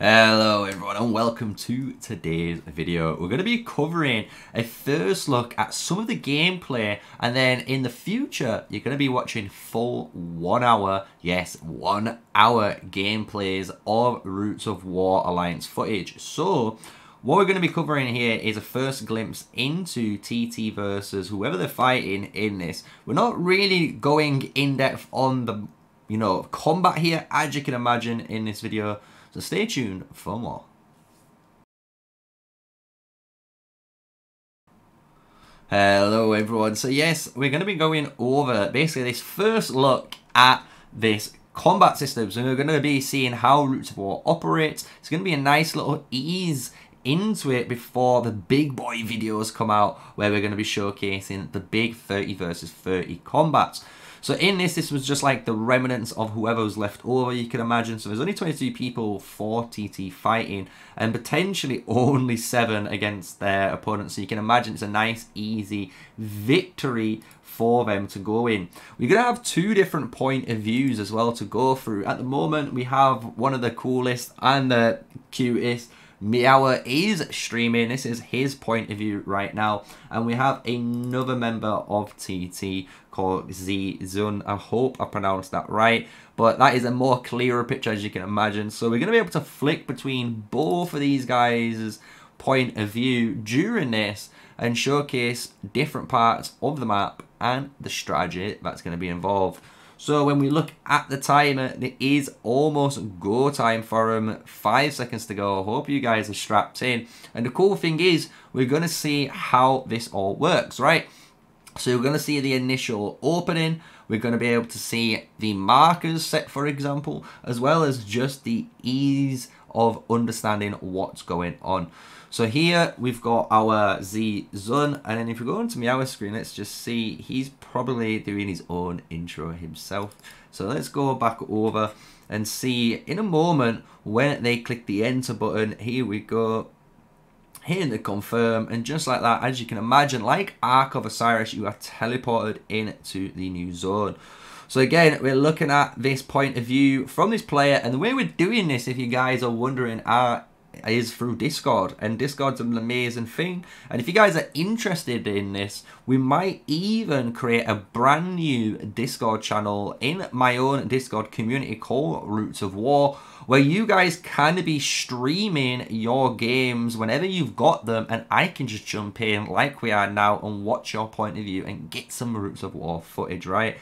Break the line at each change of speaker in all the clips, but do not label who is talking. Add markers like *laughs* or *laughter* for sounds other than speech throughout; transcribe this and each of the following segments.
Hello everyone and welcome to today's video. We're going to be covering a first look at some of the gameplay and then in the future you're going to be watching full one hour, yes one hour gameplays of Roots of War Alliance footage. So what we're going to be covering here is a first glimpse into TT versus whoever they're fighting in this. We're not really going in depth on the you know combat here as you can imagine in this video so stay tuned for more. Hello everyone. So yes, we're going to be going over basically this first look at this combat system. So we're going to be seeing how Roots of War operates. It's going to be a nice little ease into it before the big boy videos come out where we're going to be showcasing the big 30 versus 30 combats. So in this, this was just like the remnants of whoever was left over, you can imagine. So there's only 22 people for TT fighting and potentially *laughs* only seven against their opponents. So you can imagine it's a nice, easy victory for them to go in. We're going to have two different point of views as well to go through. At the moment, we have one of the coolest and the cutest Meower is streaming. This is his point of view right now. And we have another member of TT called Z Zun. I hope I pronounced that right. But that is a more clearer picture as you can imagine. So we're going to be able to flick between both of these guys' point of view during this and showcase different parts of the map and the strategy that's going to be involved. So when we look at the timer, it is almost go time for him. Five seconds to go. Hope you guys are strapped in. And the cool thing is, we're going to see how this all works, right? So we're going to see the initial opening. We're going to be able to see the markers set, for example, as well as just the ease of understanding what's going on. So here we've got our Z Zun, and then if we go onto my screen, let's just see he's probably doing his own intro himself. So let's go back over and see in a moment when they click the enter button. Here we go. Hitting the confirm, and just like that, as you can imagine, like Ark of Osiris, you are teleported into the new zone. So again, we're looking at this point of view from this player, and the way we're doing this, if you guys are wondering, are is through Discord, and Discord's an amazing thing. And if you guys are interested in this, we might even create a brand new Discord channel in my own Discord community called Roots of War, where you guys can be streaming your games whenever you've got them, and I can just jump in like we are now and watch your point of view and get some Roots of War footage, right?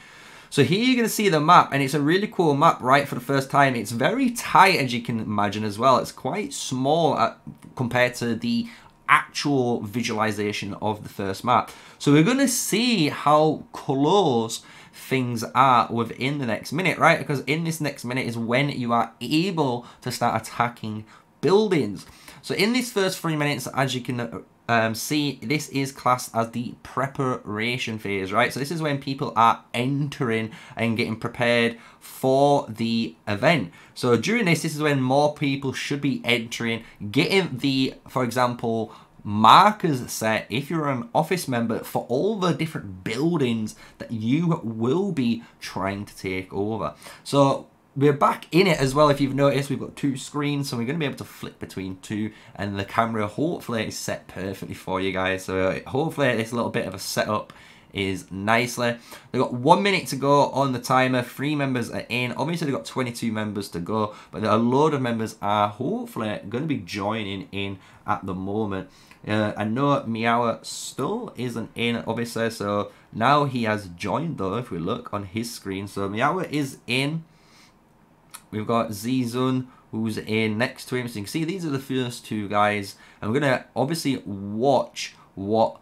So here you're going to see the map, and it's a really cool map right for the first time. It's very tight, as you can imagine, as well. It's quite small at, compared to the actual visualization of the first map. So we're going to see how close things are within the next minute, right? Because in this next minute is when you are able to start attacking buildings. So in these first three minutes, as you can uh, um, see, this is classed as the preparation phase, right? So this is when people are entering and getting prepared for the event. So during this, this is when more people should be entering, getting the, for example, markers set if you're an office member for all the different buildings that you will be trying to take over. So we're back in it as well. If you've noticed, we've got two screens, so we're going to be able to flip between two, and the camera hopefully is set perfectly for you guys. So hopefully this little bit of a setup is nicely. They've got one minute to go on the timer. Three members are in. Obviously, they've got 22 members to go, but a load of members are hopefully going to be joining in at the moment. Uh, I know Meow still isn't in, obviously, so now he has joined, though, if we look on his screen. So Meow is in. We've got Zizun who's in next to him. So you can see these are the first two guys. And we're going to obviously watch what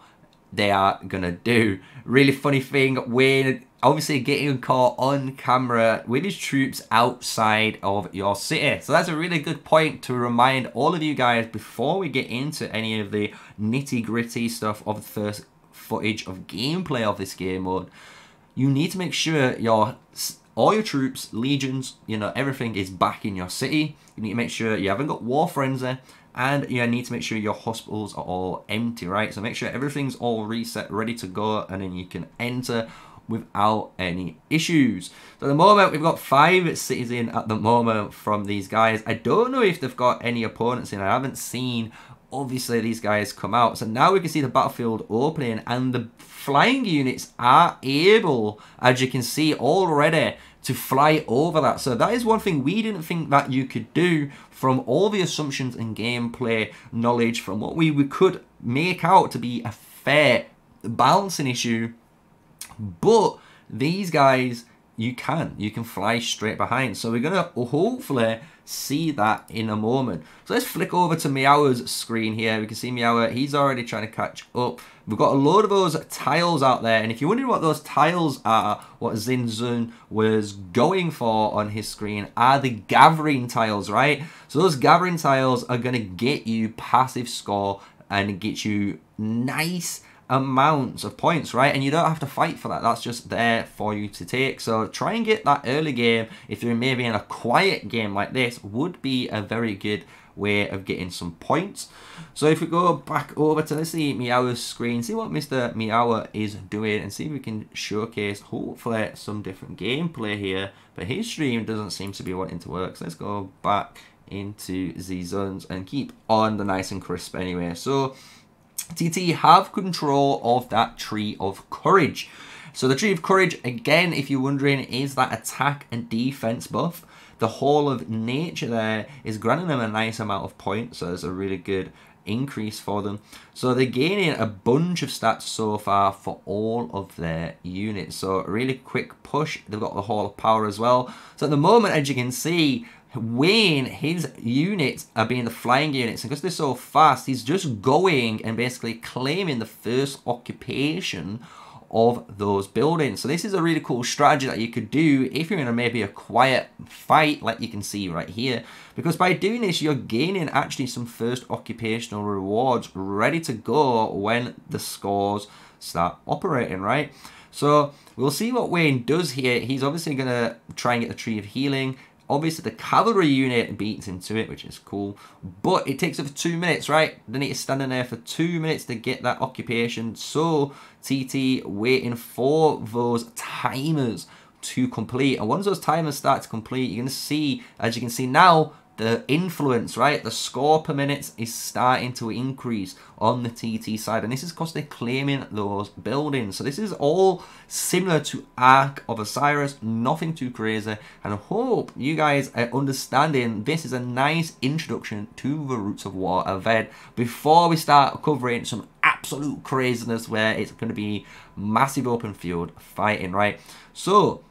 they are going to do. Really funny thing, when obviously getting caught on camera with his troops outside of your city. So that's a really good point to remind all of you guys before we get into any of the nitty gritty stuff of the first footage of gameplay of this game mode. You need to make sure your all your troops, legions, you know, everything is back in your city. You need to make sure you haven't got war frenzy and you need to make sure your hospitals are all empty, right? So make sure everything's all reset, ready to go, and then you can enter without any issues. So at the moment, we've got five cities in at the moment from these guys. I don't know if they've got any opponents in. I haven't seen obviously these guys come out. So now we can see the battlefield opening and the flying units are able, as you can see already, to fly over that. So that is one thing we didn't think that you could do from all the assumptions and gameplay knowledge from what we, we could make out to be a fair balancing issue. But these guys, you can. You can fly straight behind. So we're going to hopefully see that in a moment. So let's flick over to Meow's screen here. We can see Meow, he's already trying to catch up. We've got a load of those tiles out there, and if you're wondering what those tiles are, what Zinzun was going for on his screen are the gathering tiles, right? So those gathering tiles are going to get you passive score and get you nice amounts of points, right? And you don't have to fight for that. That's just there for you to take. So try and get that early game. If you're maybe in a quiet game like this, would be a very good way of getting some points. So if we go back over to let's see Meow's screen, see what Mr. Meow is doing and see if we can showcase hopefully some different gameplay here. But his stream doesn't seem to be wanting to work. So let's go back into the zones and keep on the nice and crisp anyway. So TT have control of that Tree of Courage. So the Tree of Courage, again, if you're wondering, is that attack and defense buff. The Hall of Nature there is granting them a nice amount of points, so it's a really good increase for them. So they're gaining a bunch of stats so far for all of their units. So really quick push. They've got the Hall of Power as well. So at the moment, as you can see, Wayne, his units are being the flying units, and because they're so fast, he's just going and basically claiming the first occupation of those buildings. So this is a really cool strategy that you could do if you're in a maybe a quiet fight like you can see right here. Because by doing this, you're gaining actually some first occupational rewards ready to go when the scores start operating, right? So we'll see what Wayne does here. He's obviously going to try and get the Tree of Healing. Obviously, the cavalry unit beats into it, which is cool. But it takes over two minutes, right? They need to stand in there for two minutes to get that occupation. So, TT waiting for those timers to complete. And once those timers start to complete, you're going to see, as you can see now, the influence, right? The score per minute is starting to increase on the TT side. And this is because they're claiming those buildings. So this is all similar to Ark of Osiris. Nothing too crazy. And I hope you guys are understanding this is a nice introduction to the Roots of War event before we start covering some absolute craziness where it's going to be massive open field fighting, right? So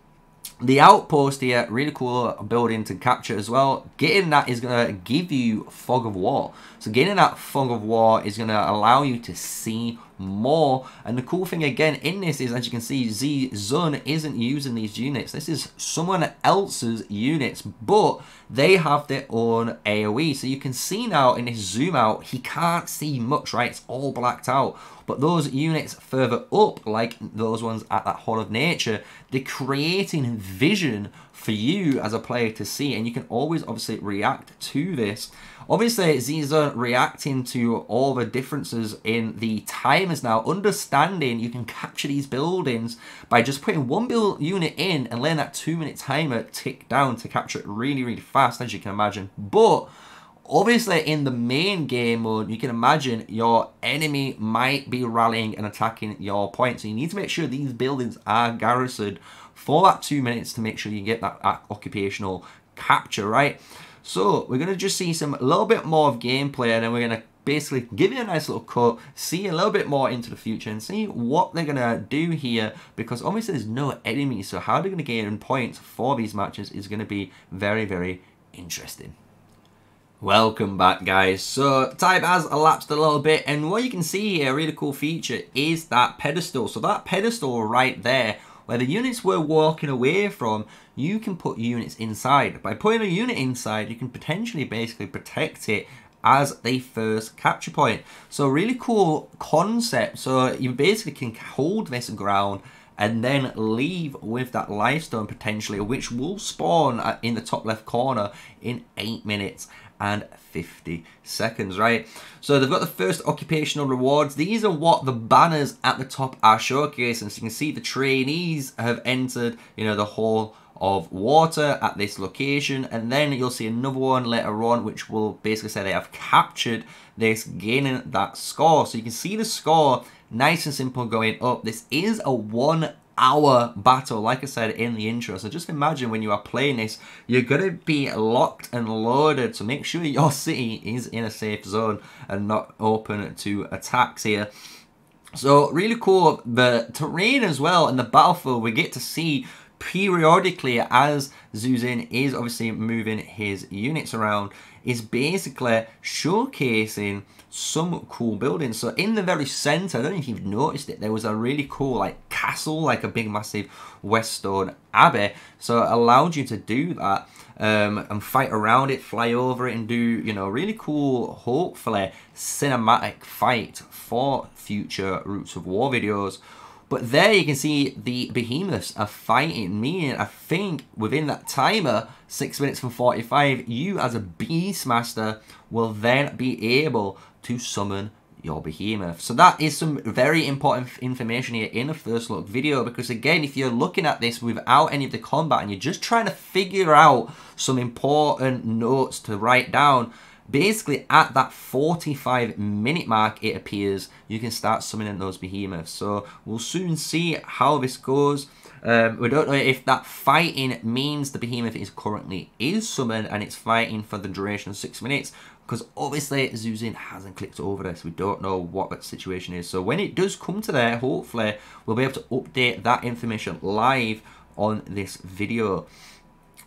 the outpost here, really cool building to capture as well. Getting that is going to give you Fog of War. So getting that Fog of War is going to allow you to see more. And the cool thing again in this is, as you can see, Z Zun isn't using these units. This is someone else's units, but they have their own AoE. So you can see now in this zoom out, he can't see much, right? It's all blacked out. But those units further up, like those ones at that Hall of Nature, they're creating vision for you as a player to see. And you can always obviously react to this. Obviously, Ziza reacting to all the differences in the timers now, understanding you can capture these buildings by just putting one build unit in and letting that two minute timer tick down to capture it really, really fast, as you can imagine. But Obviously, in the main game mode, you can imagine your enemy might be rallying and attacking your point. So you need to make sure these buildings are garrisoned for that two minutes to make sure you get that occupational capture, right? So we're going to just see some a little bit more of gameplay and then we're going to basically give you a nice little cut, see a little bit more into the future and see what they're going to do here because obviously there's no enemies so how they're going to gain points for these matches is going to be very, very interesting. Welcome back guys. So time has elapsed a little bit and what you can see here, a really cool feature, is that pedestal. So that pedestal right there where the units we're walking away from, you can put units inside. By putting a unit inside, you can potentially basically protect it as the first capture point. So really cool concept. So you basically can hold this ground and then leave with that lifestone potentially, which will spawn uh, in the top left corner in 8 minutes and 50 seconds, right? So they've got the first occupational rewards. These are what the banners at the top are showcasing. So you can see the trainees have entered, you know, the hall of water at this location and then you'll see another one later on which will basically say they have captured this gaining that score so you can see the score nice and simple going up this is a one hour battle like i said in the intro. So just imagine when you are playing this you're going to be locked and loaded. So make sure your *laughs* city is in a safe zone and not open to attacks here. So really cool the terrain as well and the battlefield we get to see periodically as Zuzin is obviously moving his units around is basically showcasing some cool buildings. So in the very center, I don't know if you've noticed it, there was a really cool like castle, like a big massive Weststone Abbey. So it allowed you to do that um, and fight around it, fly over it and do, you know, really cool, hopefully cinematic fight for future Roots of War videos. But there you can see the behemoths are fighting, meaning I think within that timer, 6 minutes from 45, you as a Beastmaster will then be able to summon your behemoth. So that is some very important information here in the first look video because again, if you're looking at this without any of the combat and you're just trying to figure out some important notes to write down, basically at that 45 minute mark it appears you can start summoning those behemoths so we'll soon see how this goes um, we don't know if that fighting means the behemoth is currently is summoned and it's fighting for the duration of six minutes because obviously Zuzin hasn't clicked over this. We don't know what that situation is. So when it does come to there, hopefully we'll be able to update that information live on this video.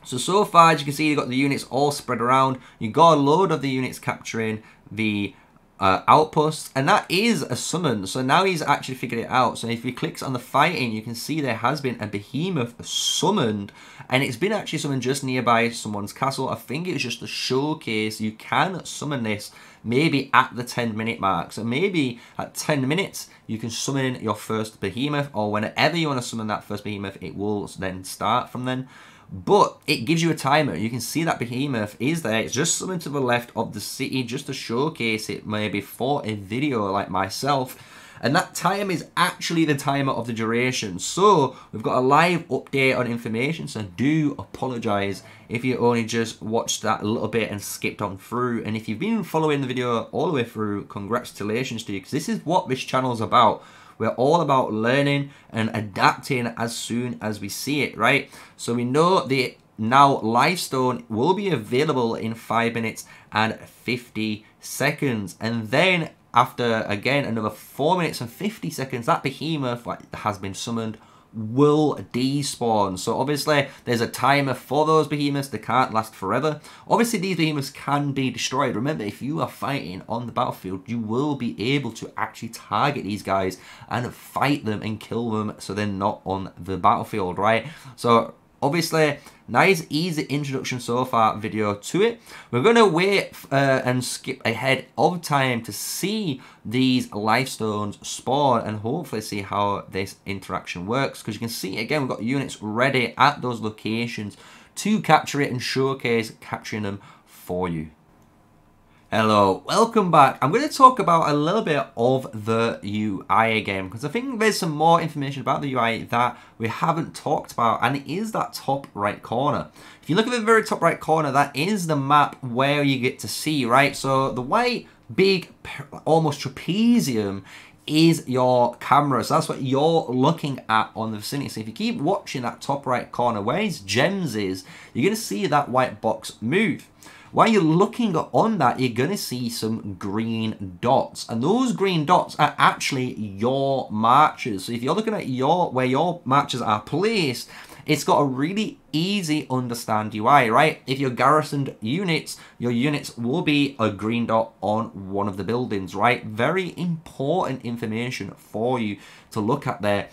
So, so far, as you can see, you've got the units all spread around. You've got a load of the units capturing the uh, outposts, and that is a summon. So now he's actually figured it out. So if he clicks on the fighting, you can see there has been a behemoth summoned, and it's been actually summoned just nearby someone's castle. I think it was just a showcase. You can summon this maybe at the 10 minute mark. So maybe at 10 minutes, you can summon your first behemoth, or whenever you want to summon that first behemoth, it will then start from then but it gives you a timer. You can see that behemoth is there. It's just something to the left of the city just to showcase it maybe for a video like myself. And that time is actually the timer of the duration. So we've got a live update on information. So do apologize if you only just watched that a little bit and skipped on through. And if you've been following the video all the way through, congratulations to you. Because this is what this channel is about. We're all about learning and adapting as soon as we see it, right? So we know the now Lifestone will be available in 5 minutes and 50 seconds. And then after, again, another 4 minutes and 50 seconds, that behemoth has been summoned will despawn. So obviously there's a timer for those behemoths. They can't last forever. Obviously these behemoths can be destroyed. Remember, if you are fighting on the battlefield, you will be able to actually target these guys and fight them and kill them so they're not on the battlefield, right? So obviously nice easy introduction so far video to it. We're going to wait uh, and skip ahead of time to see these life stones spawn and hopefully see how this interaction works because you can see again we've got units ready at those locations to capture it and showcase capturing them for you Hello, welcome back. I'm going to talk about a little bit of the UI again because I think there's some more information about the UI that we haven't talked about and it is that top right corner. If you look at the very top right corner, that is the map where you get to see, right? So the white, big, almost trapezium is your camera. So that's what you're looking at on the vicinity. So if you keep watching that top right corner where his gems is, you're going to see that white box move. While you're looking on that, you're going to see some green dots. And those green dots are actually your marches. So if you're looking at your where your marches are placed, it's got a really easy understand UI, right? If you're garrisoned units, your units will be a green dot on one of the buildings, right? Very important information for you to look at there.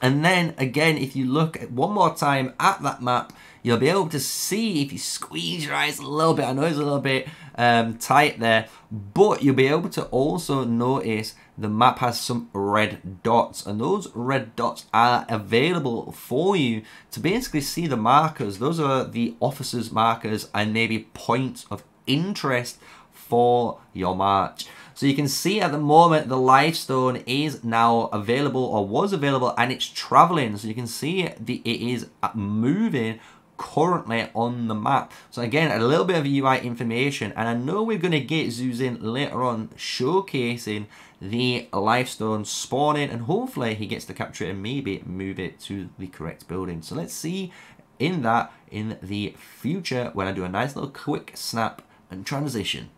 And then again, if you look at one more time at that map, you'll be able to see if you squeeze your eyes a little bit. I know it's a little bit um, tight there, but you'll be able to also notice the map has some red dots and those red dots are available for you to basically see the markers. Those are the officers markers and maybe points of interest for your March. So you can see at the moment the life stone is now available or was available and it's traveling. So you can see the, it is moving currently on the map. So again, a little bit of UI information, and I know we're going to get zoos in later on showcasing the lifestone spawning, and hopefully he gets to capture it and maybe move it to the correct building. So let's see in that in the future when I do a nice little quick snap and transition.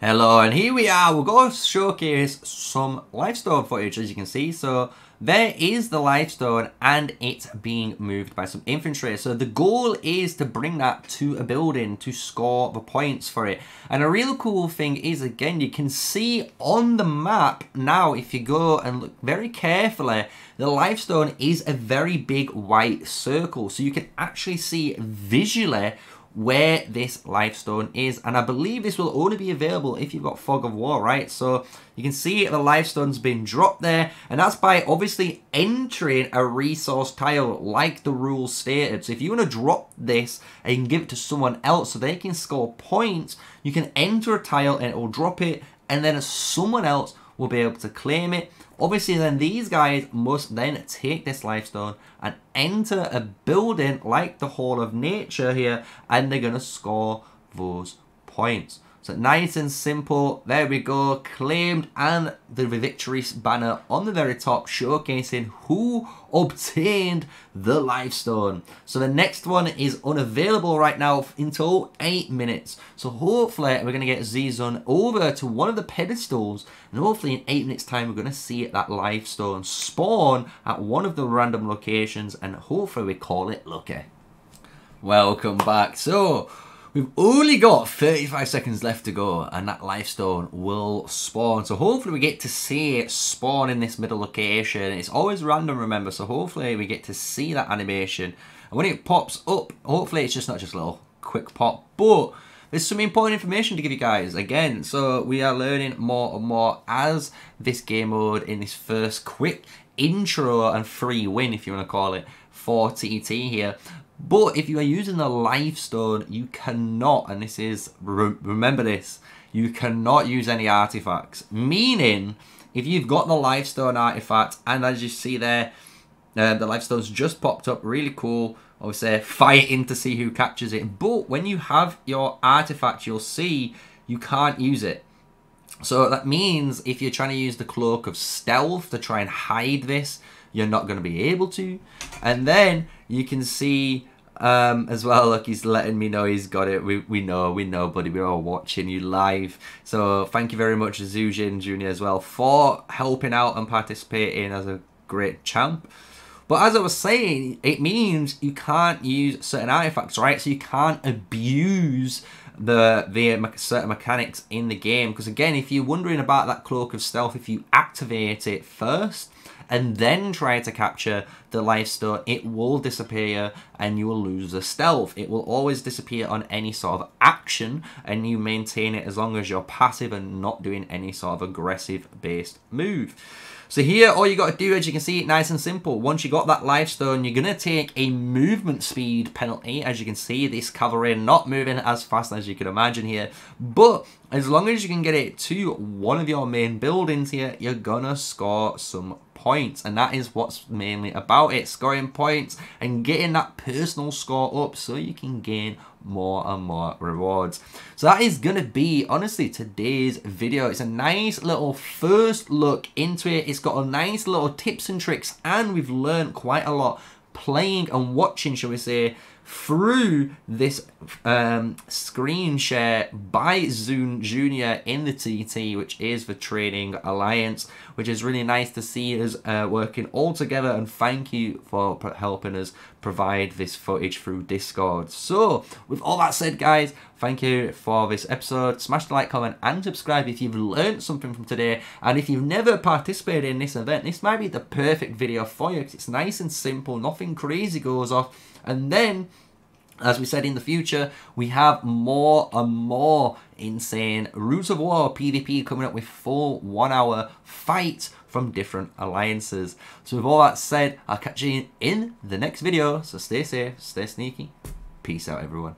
Hello, and here we are. We'll go showcase some lifestone footage, as you can see. So there is the lifestone, and it's being moved by some infantry. So the goal is to bring that to a building to score the points for it. And a real cool thing is, again, you can see on the map now, if you go and look very carefully, the lifestone is a very big white circle. So you can actually see visually where this lifestone is and I believe this will only be available if you've got fog of war right? So you can see the lifestone's been dropped there and that's by obviously entering a resource tile like the rules stated. So if you want to drop this and give it to someone else so they can score points you can enter a tile and it will drop it and then someone else will be able to claim it. Obviously, then these guys must then take this lifestone and enter a building like the Hall of Nature here, and they're going to score those points. So nice and simple. There we go. Claimed and the victory banner on the very top showcasing who obtained the life stone. So the next one is unavailable right now until 8 minutes. So hopefully we're going to get Zizun over to one of the pedestals and hopefully in 8 minutes time we're going to see that life stone spawn at one of the random locations and hopefully we call it lucky. Welcome back. So We've only got 35 seconds left to go and that life stone will spawn. So hopefully we get to see it spawn in this middle location. It's always random, remember, so hopefully we get to see that animation. And when it pops up, hopefully it's just not just a little quick pop, but there's some important information to give you guys again. So we are learning more and more as this game mode in this first quick intro and free win, if you want to call it, for TT here. But if you are using the life stone, you cannot, and this is, remember this, you cannot use any artifacts. Meaning, if you've got the life stone artifact, and as you see there, uh, the life stone's just popped up, really cool. i would Obviously, fighting to see who captures it. But when you have your artifact, you'll see you can't use it. So that means if you're trying to use the Cloak of Stealth to try and hide this, you're not going to be able to. And then you can see um, as well, look, he's letting me know he's got it. We, we know, we know, buddy. We're all watching you live. So thank you very much, Zujin Jr. as well, for helping out and participating as a great champ. But as I was saying, it means you can't use certain artifacts, right? So you can't abuse the the certain mechanics in the game. Because again, if you're wondering about that Cloak of Stealth, if you activate it first, and then try to capture the life it will disappear and you will lose the stealth. It will always disappear on any sort of action and you maintain it as long as you're passive and not doing any sort of aggressive based move. So here, all you got to do, as you can see, nice and simple. Once you got that life stone, you're going to take a movement speed penalty. As you can see, this cavalry not moving as fast as you could imagine here. But as long as you can get it to one of your main buildings here, you're going to score some points and that is what's mainly about it scoring points and getting that personal score up so you can gain more and more rewards. So that is gonna be honestly today's video. It's a nice little first look into it. It's got a nice little tips and tricks and we've learned quite a lot playing and watching shall we say through this um, screen share by Zune Jr. in the TT, which is the Trading Alliance, which is really nice to see us uh, working all together. And thank you for helping us provide this footage through Discord. So, with all that said, guys, thank you for this episode. Smash the like, comment, and subscribe if you've learned something from today. And if you've never participated in this event, this might be the perfect video for you because it's nice and simple, nothing crazy goes off and then as we said in the future, we have more and more insane Roots of War PvP coming up with full one hour fights from different alliances. So with all that said, I'll catch you in the next video. So stay safe, stay sneaky. Peace out everyone.